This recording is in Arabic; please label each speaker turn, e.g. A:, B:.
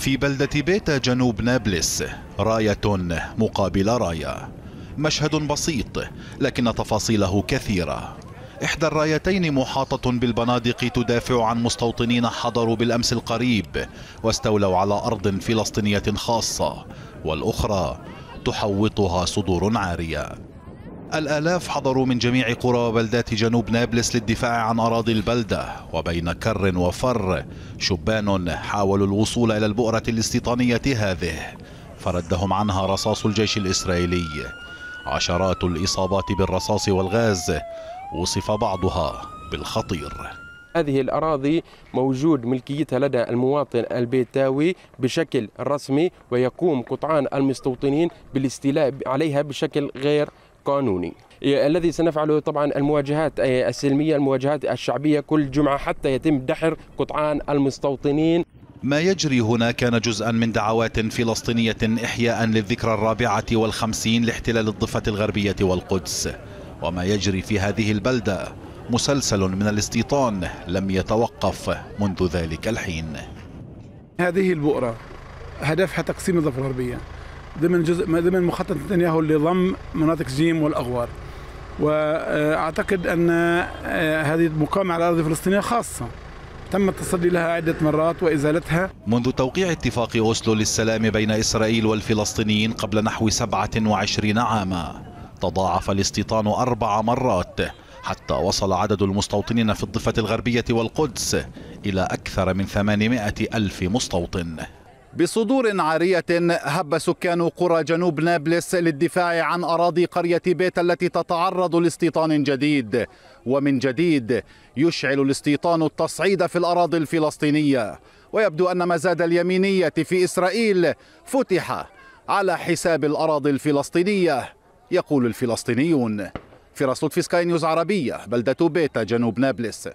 A: في بلدة بيتا جنوب نابلس راية مقابل راية. مشهد بسيط لكن تفاصيله كثيرة. إحدى الرايتين محاطة بالبنادق تدافع عن مستوطنين حضروا بالأمس القريب واستولوا على أرض فلسطينية خاصة والأخرى تحوطها صدور عارية. الآلاف حضروا من جميع قرى وبلدات جنوب نابلس للدفاع عن أراضي البلدة وبين كر وفر شبان حاولوا الوصول إلى البؤرة الاستيطانية هذه فردهم عنها رصاص الجيش الإسرائيلي. عشرات الإصابات بالرصاص والغاز وصف بعضها بالخطير.
B: هذه الأراضي موجود ملكيتها لدى المواطن البيتاوي بشكل رسمي ويقوم قطعان المستوطنين بالاستيلاء عليها بشكل غير قانوني. الذي سنفعله طبعا المواجهات السلمية المواجهات الشعبية كل جمعة حتى يتم دحر قطعان المستوطنين.
A: ما يجري هنا كان جزءا من دعوات فلسطينية إحياء للذكرى الرابعة والخمسين لاحتلال الضفة الغربية والقدس. وما يجري في هذه البلدة مسلسل من الاستيطان لم يتوقف منذ ذلك الحين.
C: هذه البؤرة هدفها تقسيم الضفة الغربية. ضمن جزء ضمن مخطط نتنياهو لضم مناطق جيم والأغوار. وأعتقد أن هذه المقاومة على الأرض الفلسطينيه خاصة. تم التصدي لها عدة مرات وإزالتها.
A: منذ توقيع اتفاق أوسلو للسلام بين إسرائيل والفلسطينيين قبل نحو 27 عاما تضاعف الاستيطان أربع مرات حتى وصل عدد المستوطنين في الضفة الغربية والقدس إلى أكثر من 800 ألف مستوطن. بصدور عارية هب سكان قرى جنوب نابلس للدفاع عن أراضي قرية بيتا التي تتعرض لاستيطان جديد. ومن جديد يشعل الاستيطان التصعيد في الأراضي الفلسطينية. ويبدو أن مزاد اليمينية في إسرائيل فتح على حساب الأراضي الفلسطينية. يقول الفلسطينيون. فراس لطفي سكاي نيوز عربية بلدة بيتا جنوب نابلس.